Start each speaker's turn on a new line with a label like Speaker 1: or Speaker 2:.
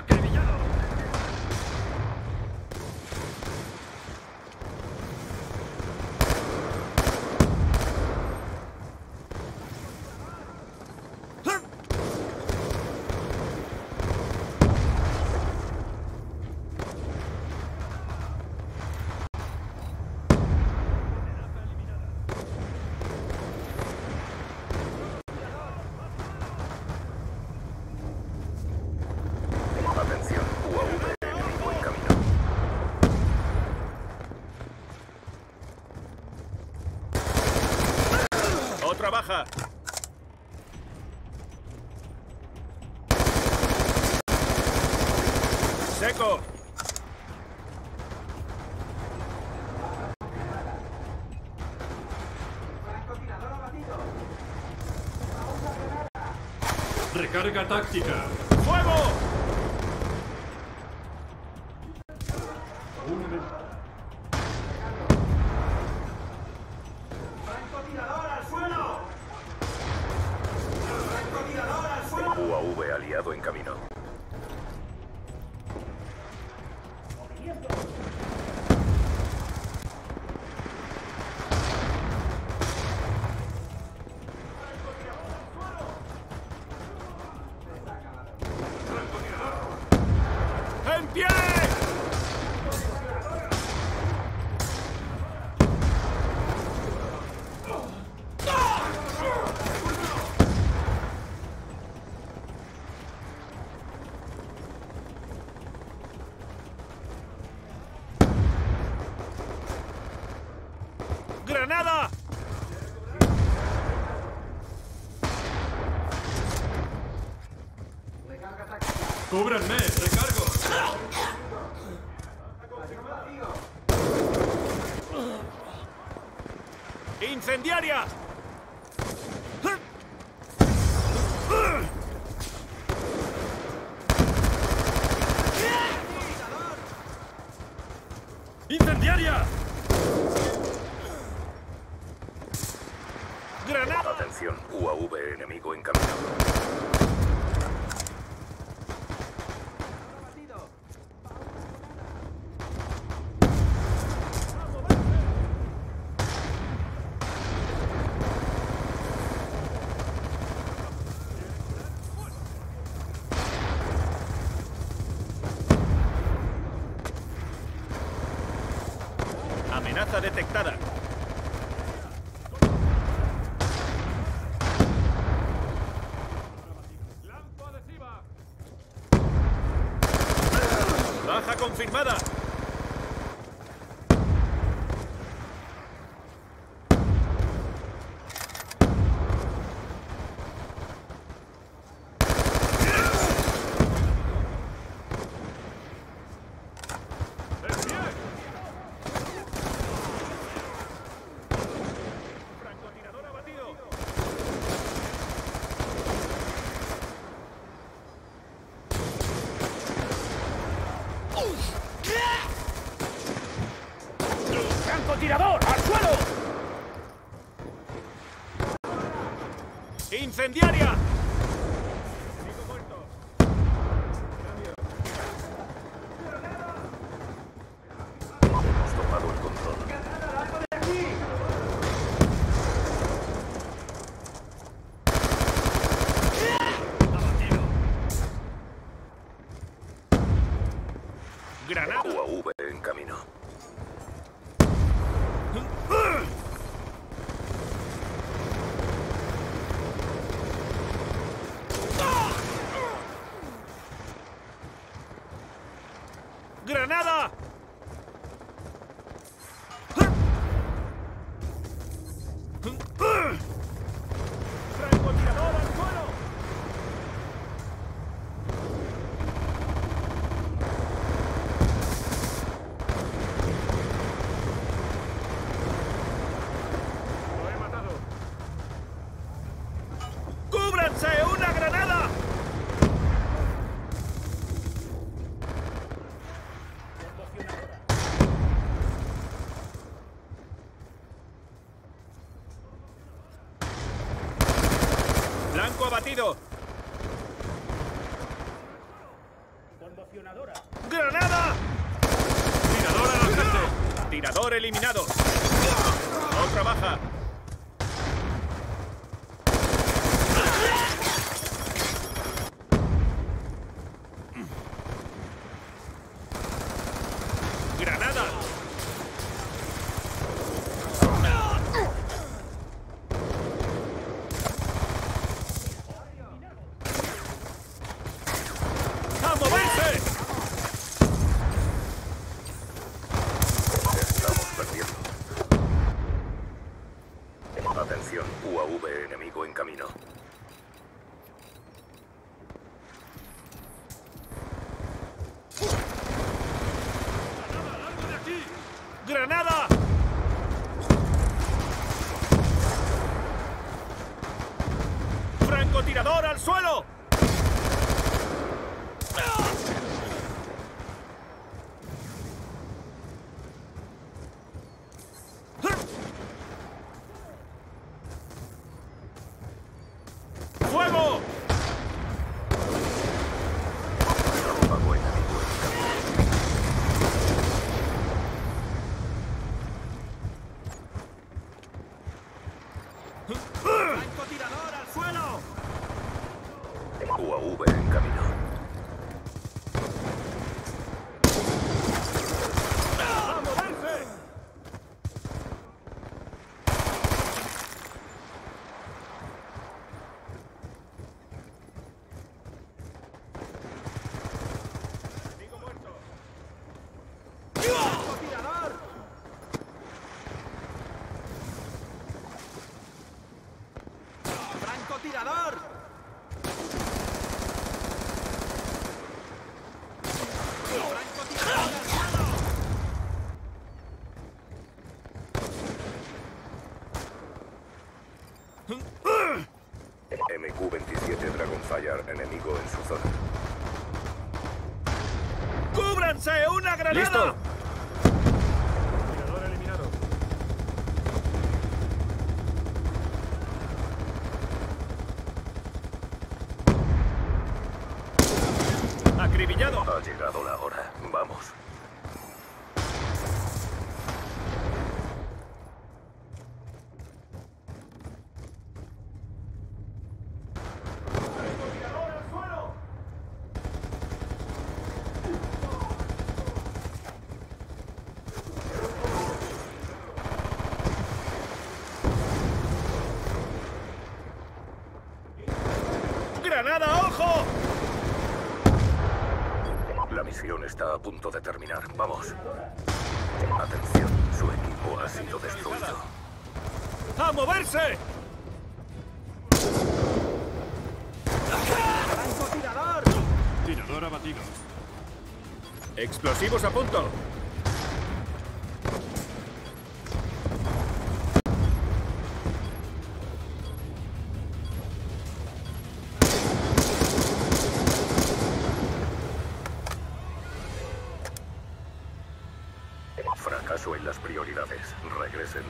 Speaker 1: ¡Acribillado!
Speaker 2: Atención, UAV enemigo en camino.
Speaker 1: ¡Otra baja! ¡Seco!
Speaker 3: Recarga táctica.
Speaker 1: ¡Fuego!
Speaker 2: En camino.
Speaker 3: ¡Cúbranme! ¡Recargo!
Speaker 1: ¡Incendiaria! ¡Incendiaria! ¡Granada!
Speaker 2: Atención, UAV enemigo en camino.
Speaker 1: Amenaza detectada. Baja confirmada. ¡En pie! Francotirador abatido. ¡Francotirador! ¡Al suelo! ¡Incendiaria! Granada.
Speaker 2: UAV en camino.
Speaker 1: ¡Granada! ¡Francotirador al suelo! Lo he matado. ¡Cúbranse! ¡Una granada! Franco abatido.
Speaker 4: Conmocionadora.
Speaker 1: ¡Granada! Tirador al alcance. Tirador eliminado. Otra baja. ¡Granada! ¡A moverse!
Speaker 2: Estamos perdiendo. Atención, UAV enemigo en camino.
Speaker 3: ¡Largo de aquí!
Speaker 1: ¡Granada! ¡Francotirador al suelo! ¡Fuego!
Speaker 2: Relámpago enemigo en camino.
Speaker 1: ¡Francotirador al suelo!
Speaker 2: UAV en camino.
Speaker 1: ¡A moverse! Enemigo muerto. ¡Francotirador! ¡Francotirador! ¡Francotirador suelo!
Speaker 2: MQ-27 Dragonfire enemigo en su zona.
Speaker 1: ¡Cúbranse! ¡Una granada!
Speaker 2: ¡Listo!
Speaker 1: Tirador eliminado.
Speaker 2: Ha llegado la hora. Vamos.
Speaker 1: ¡Granada, ojo!
Speaker 2: La misión está a punto de terminar. Vamos. Atención, su equipo ha sido destruido.
Speaker 1: ¡A moverse! ¡Francotirador!
Speaker 3: Tirador abatido.
Speaker 1: Explosivos a punto.
Speaker 2: Prioridades. Regresen.